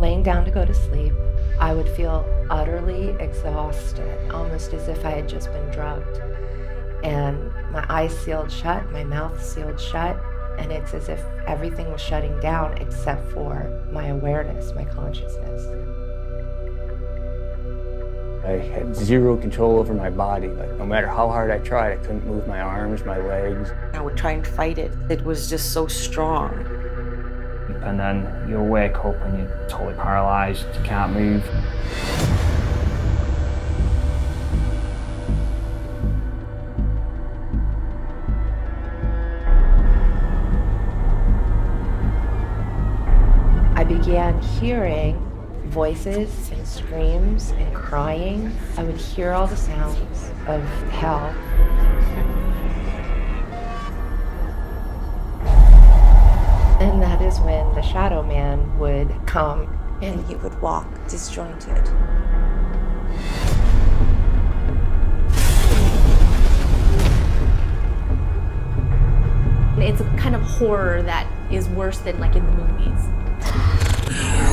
laying down to go to sleep, I would feel utterly exhausted, almost as if I had just been drugged. And my eyes sealed shut, my mouth sealed shut, and it's as if everything was shutting down except for my awareness, my consciousness. I had zero control over my body. Like no matter how hard I tried, I couldn't move my arms, my legs. I would try and fight it. It was just so strong. And then you'll wake up and you're totally paralyzed, you can't move. I began hearing voices and screams and crying. I would hear all the sounds of hell. Shadow man would come And he would walk disjointed. It's a kind of horror that is worse than like in the movies.